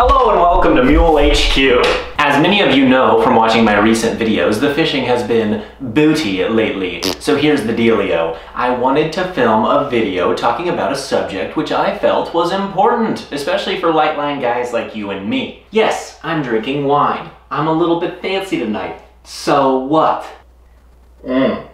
Hello and welcome to Mule HQ. As many of you know from watching my recent videos, the fishing has been booty lately. So here's the dealio. I wanted to film a video talking about a subject which I felt was important, especially for light line guys like you and me. Yes, I'm drinking wine. I'm a little bit fancy tonight. So what? Mmm.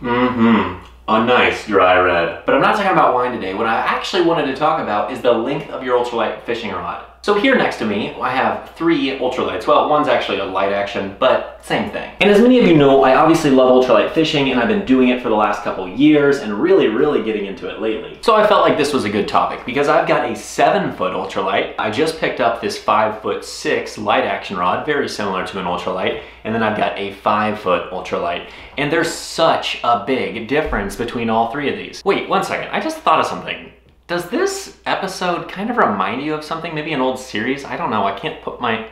Mm-hmm. A nice dry red. But I'm not talking about wine today. What I actually wanted to talk about is the length of your ultralight fishing rod. So here next to me, I have three ultralights. Well, one's actually a light action, but same thing. And as many of you know, I obviously love ultralight fishing and I've been doing it for the last couple years and really, really getting into it lately. So I felt like this was a good topic because I've got a seven foot ultralight. I just picked up this five foot six light action rod, very similar to an ultralight. And then I've got a five foot ultralight. And there's such a big difference between all three of these. Wait, one second, I just thought of something. Does this episode kind of remind you of something? Maybe an old series? I don't know. I can't put my...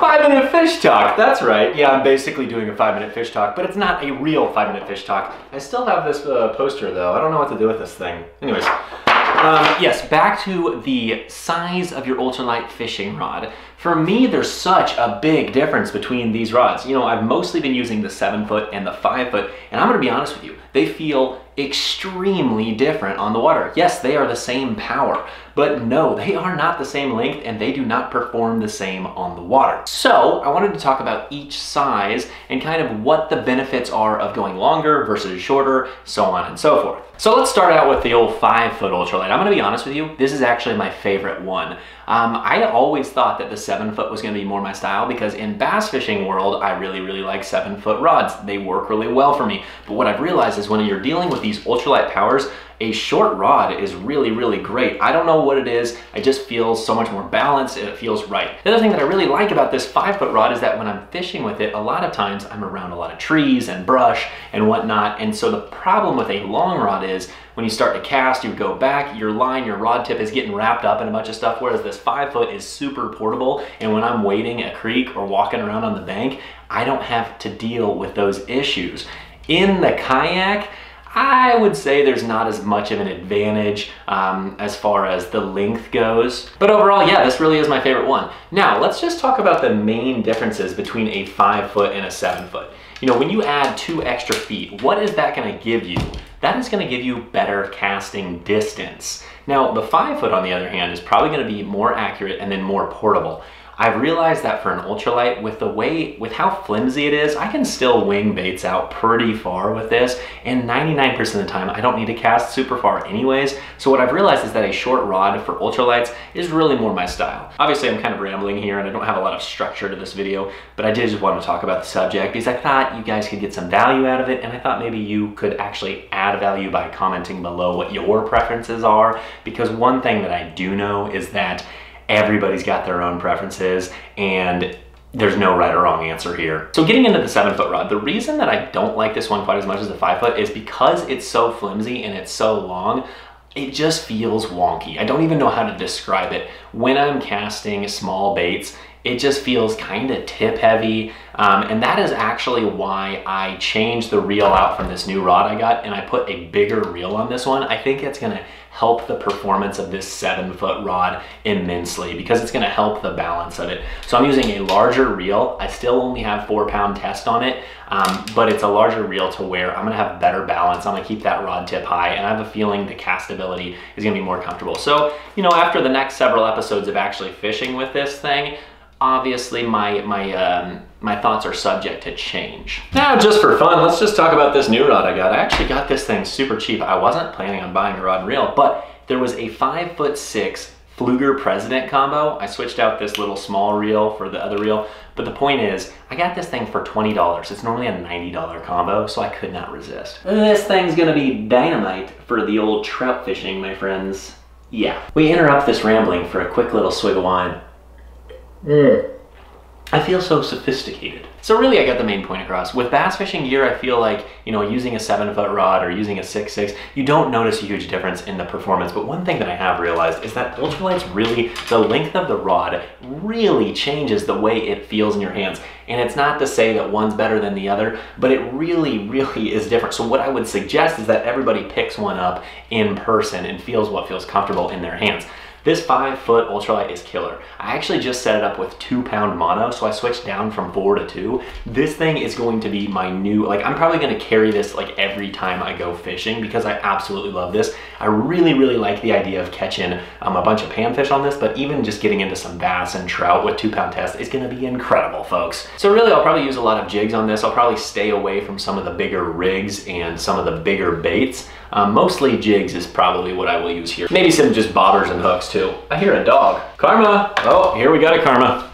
Five minute fish talk, that's right. Yeah, I'm basically doing a five minute fish talk, but it's not a real five minute fish talk. I still have this uh, poster though. I don't know what to do with this thing. Anyways, um, yes, back to the size of your ultralight fishing rod. For me, there's such a big difference between these rods. You know, I've mostly been using the seven foot and the five foot, and I'm gonna be honest with you, they feel extremely different on the water. Yes, they are the same power, but no, they are not the same length and they do not perform the same on the water. So I wanted to talk about each size and kind of what the benefits are of going longer versus shorter, so on and so forth. So let's start out with the old five foot ultralight. I'm gonna be honest with you, this is actually my favorite one. Um, I always thought that the seven foot was gonna be more my style because in bass fishing world, I really, really like seven foot rods. They work really well for me. But what I've realized is when you're dealing with these ultralight powers, a short rod is really, really great. I don't know what it is. I just feel so much more balanced and it feels right. The other thing that I really like about this five foot rod is that when I'm fishing with it, a lot of times I'm around a lot of trees and brush and whatnot. And so the problem with a long rod is when you start to cast, you go back, your line, your rod tip is getting wrapped up in a bunch of stuff, whereas this five foot is super portable. And when I'm wading a creek or walking around on the bank, I don't have to deal with those issues. In the kayak, I would say there's not as much of an advantage um, as far as the length goes. But overall, yeah, this really is my favorite one. Now, let's just talk about the main differences between a five foot and a seven foot. You know, when you add two extra feet, what is that gonna give you? That is gonna give you better casting distance. Now, the five foot on the other hand is probably gonna be more accurate and then more portable. I've realized that for an ultralight, with the way, with how flimsy it is, I can still wing baits out pretty far with this, and 99% of the time, I don't need to cast super far anyways. So what I've realized is that a short rod for ultralights is really more my style. Obviously, I'm kind of rambling here, and I don't have a lot of structure to this video, but I did just want to talk about the subject because I thought you guys could get some value out of it, and I thought maybe you could actually add value by commenting below what your preferences are, because one thing that I do know is that everybody's got their own preferences and there's no right or wrong answer here. So getting into the seven foot rod, the reason that I don't like this one quite as much as the five foot is because it's so flimsy and it's so long, it just feels wonky. I don't even know how to describe it. When I'm casting small baits, it just feels kind of tip heavy. Um, and that is actually why I changed the reel out from this new rod I got and I put a bigger reel on this one. I think it's gonna help the performance of this seven foot rod immensely because it's gonna help the balance of it. So I'm using a larger reel. I still only have four pound test on it, um, but it's a larger reel to where I'm gonna have better balance. I'm gonna keep that rod tip high and I have a feeling the castability is gonna be more comfortable. So, you know, after the next several episodes of actually fishing with this thing, obviously my my um, my thoughts are subject to change. Now, just for fun, let's just talk about this new rod I got. I actually got this thing super cheap. I wasn't planning on buying a rod and reel, but there was a five foot six Pflueger President combo. I switched out this little small reel for the other reel, but the point is, I got this thing for $20. It's normally a $90 combo, so I could not resist. This thing's gonna be dynamite for the old trout fishing, my friends. Yeah. We interrupt this rambling for a quick little swig of wine. Mm. I feel so sophisticated. So really I got the main point across. With bass fishing gear, I feel like, you know, using a seven foot rod or using a six six, you don't notice a huge difference in the performance. But one thing that I have realized is that ultralights really, the length of the rod really changes the way it feels in your hands. And it's not to say that one's better than the other, but it really, really is different. So what I would suggest is that everybody picks one up in person and feels what feels comfortable in their hands. This five foot ultralight is killer. I actually just set it up with two pound mono, so I switched down from four to two. This thing is going to be my new, like I'm probably gonna carry this like every time I go fishing because I absolutely love this. I really, really like the idea of catching um, a bunch of panfish on this, but even just getting into some bass and trout with two pound test is gonna be incredible, folks. So really, I'll probably use a lot of jigs on this. I'll probably stay away from some of the bigger rigs and some of the bigger baits. Um, mostly jigs is probably what I will use here. Maybe some just bobbers and hooks too. I hear a dog. Karma! Oh, here we got a Karma.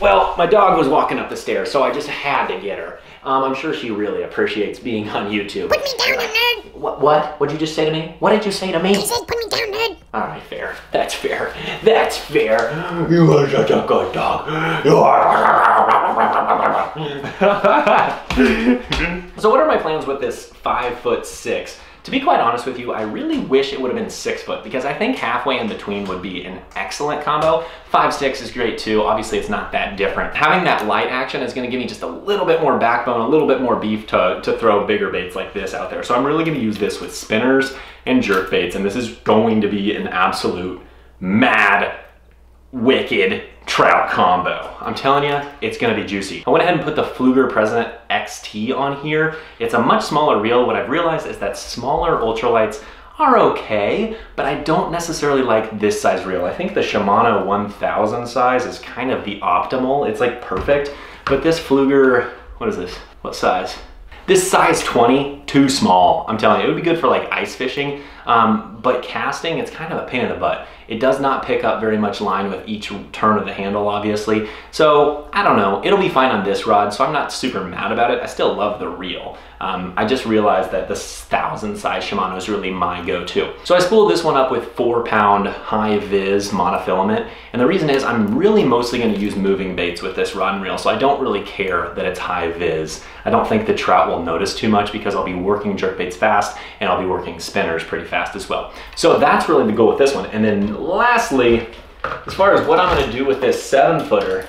Well, my dog was walking up the stairs, so I just had to get her. Um, I'm sure she really appreciates being on YouTube. Put me down, you nerd. What? What? What'd you just say to me? What did you say to me? I said put me down, nerd. All right, fair. That's fair. That's fair. You are such a good dog. You are. so what are my plans with this five foot six? To be quite honest with you, I really wish it would have been six foot because I think halfway in between would be an excellent combo. Five, six is great too. Obviously it's not that different. Having that light action is gonna give me just a little bit more backbone, a little bit more beef to, to throw bigger baits like this out there. So I'm really gonna use this with spinners and jerk baits and this is going to be an absolute mad, wicked trout combo. I'm telling you, it's gonna be juicy. I went ahead and put the Pflueger President XT on here. It's a much smaller reel. What I've realized is that smaller ultralights are okay, but I don't necessarily like this size reel. I think the Shimano 1000 size is kind of the optimal. It's like perfect, but this Pflueger, what is this? What size? This size 20, too small. I'm telling you, it would be good for like ice fishing, um, but casting, it's kind of a pain in the butt. It does not pick up very much line with each turn of the handle, obviously. So I don't know, it'll be fine on this rod, so I'm not super mad about it. I still love the reel. Um, I just realized that this thousand size Shimano is really my go-to. So I spooled this one up with four pound high vis monofilament. And the reason is I'm really mostly gonna use moving baits with this rod and reel. So I don't really care that it's high vis. I don't think the trout will notice too much because I'll be working jerk baits fast and I'll be working spinners pretty fast as well. So that's really the goal with this one. And then lastly, as far as what I'm gonna do with this seven footer,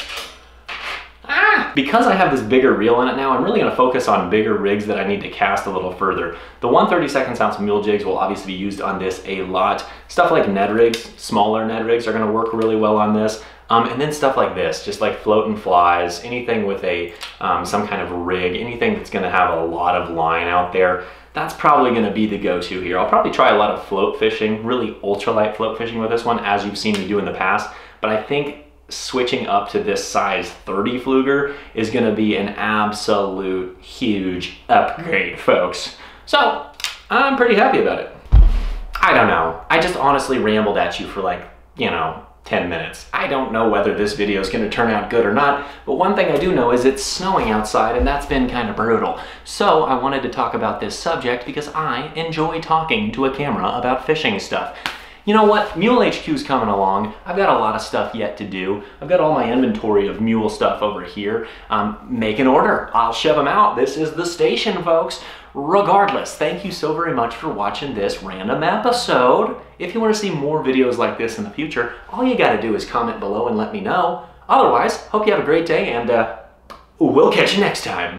ah, because I have this bigger reel in it now, I'm really gonna focus on bigger rigs that I need to cast a little further. The 132nd ounce mule jigs will obviously be used on this a lot. Stuff like Ned rigs, smaller Ned rigs are gonna work really well on this. Um, and then stuff like this, just like floating flies, anything with a um, some kind of rig, anything that's gonna have a lot of line out there, that's probably gonna be the go-to here. I'll probably try a lot of float fishing, really ultralight float fishing with this one, as you've seen me do in the past. But I think switching up to this size 30 Pflueger is gonna be an absolute huge upgrade, folks. So, I'm pretty happy about it. I don't know. I just honestly rambled at you for like, you know, 10 minutes. I don't know whether this video is going to turn out good or not, but one thing I do know is it's snowing outside and that's been kind of brutal. So I wanted to talk about this subject because I enjoy talking to a camera about fishing stuff. You know what? Mule HQ is coming along. I've got a lot of stuff yet to do. I've got all my inventory of mule stuff over here. Um, make an order. I'll shove them out. This is the station, folks. Regardless, thank you so very much for watching this random episode. If you want to see more videos like this in the future, all you got to do is comment below and let me know. Otherwise, hope you have a great day and uh, we'll catch you next time.